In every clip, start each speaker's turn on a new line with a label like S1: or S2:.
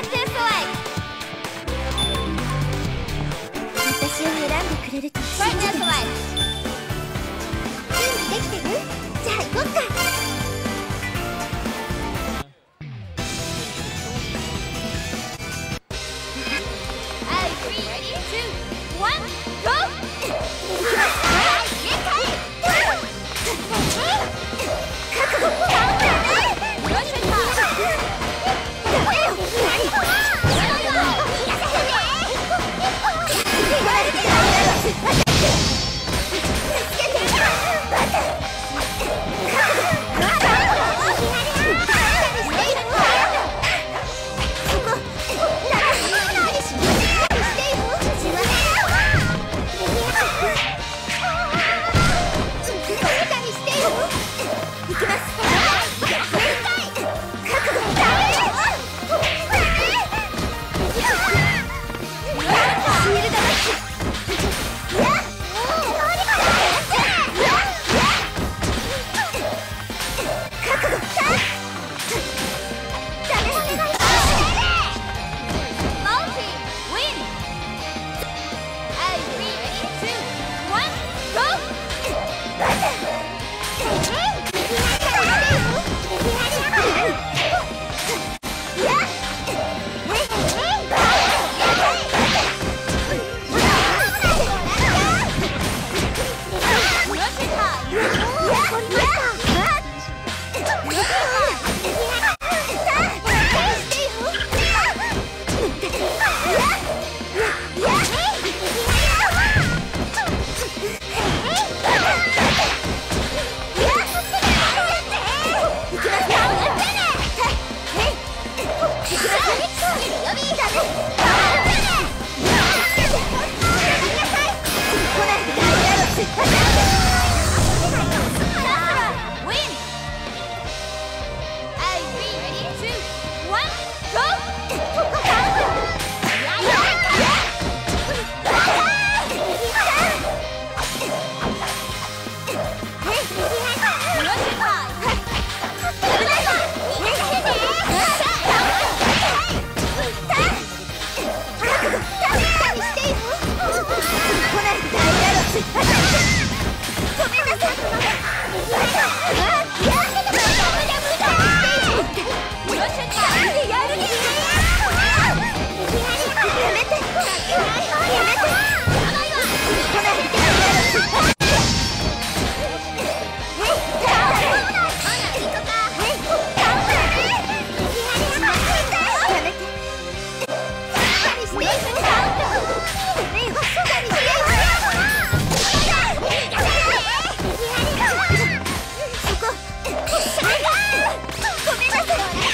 S1: 私を選んでくれると。信じてます準備できてる？じゃあ行こっか。
S2: ごめん
S1: なさい。ご
S2: めんなさい。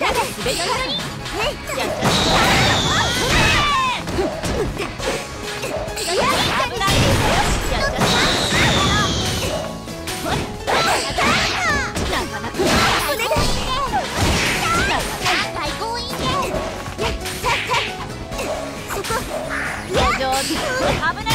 S2: だが滑っっ危ない。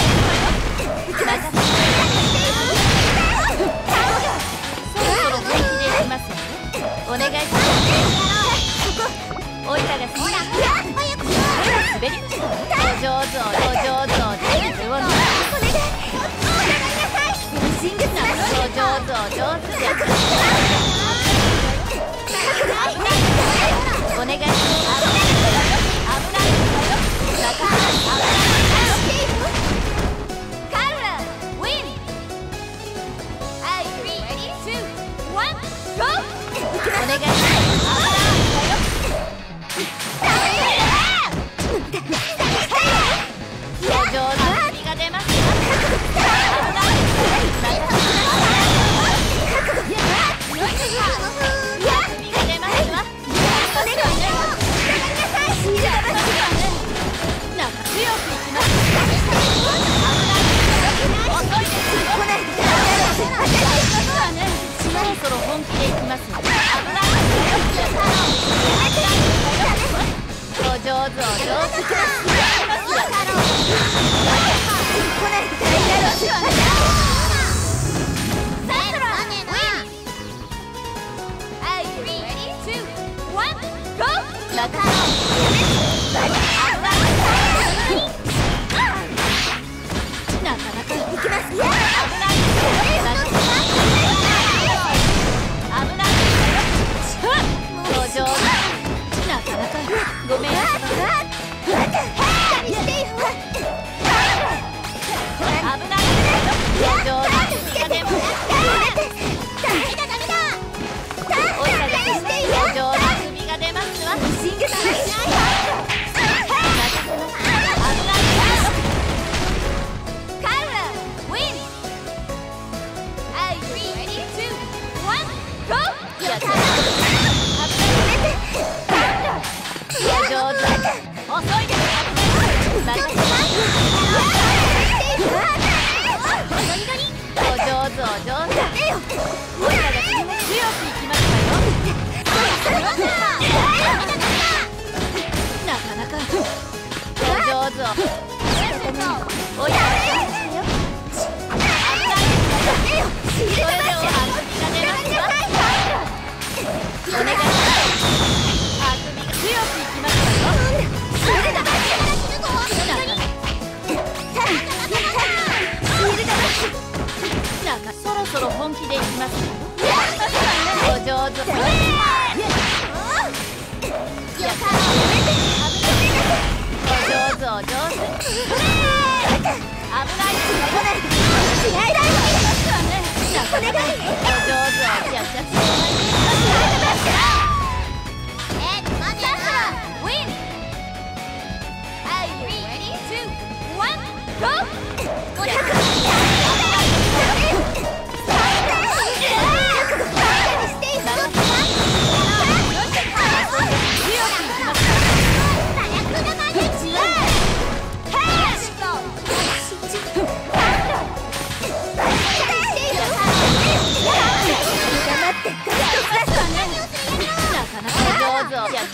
S3: Go!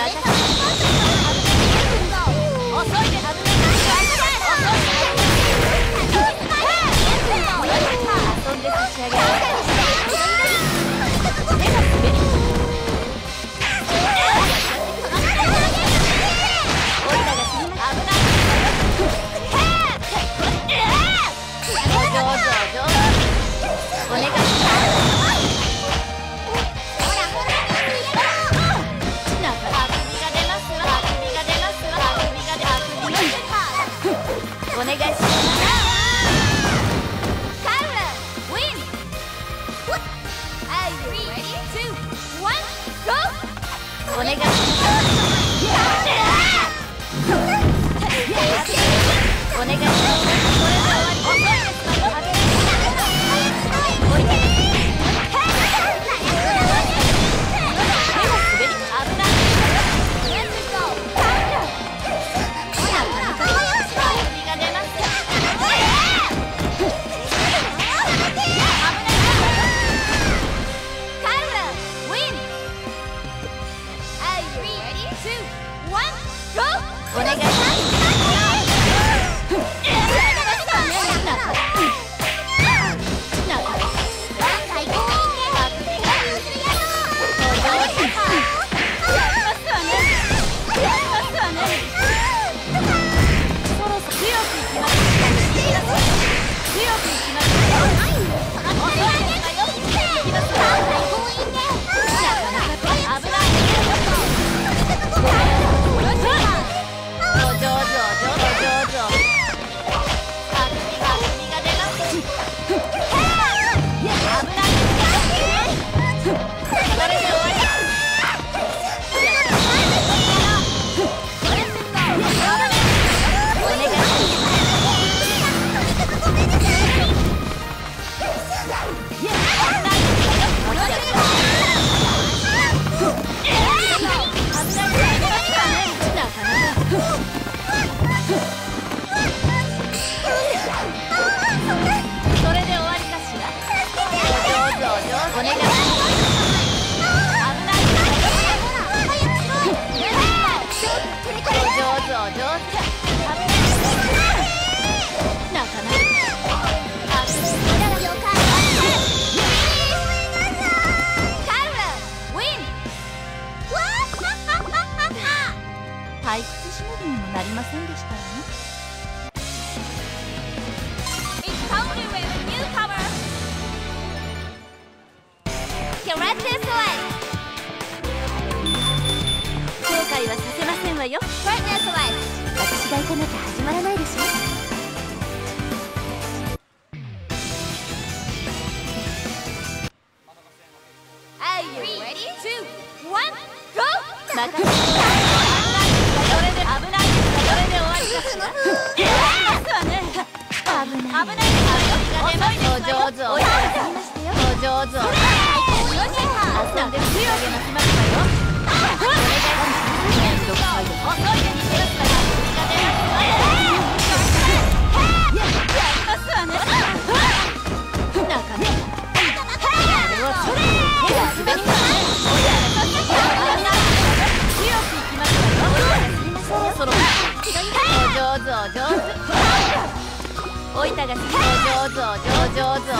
S3: 等一お願い。しますお願い退屈しのぎにもなりませんでした。がいかなきゃ始まらないでしょ遅い。ですおいたが好き上手お上手お上手。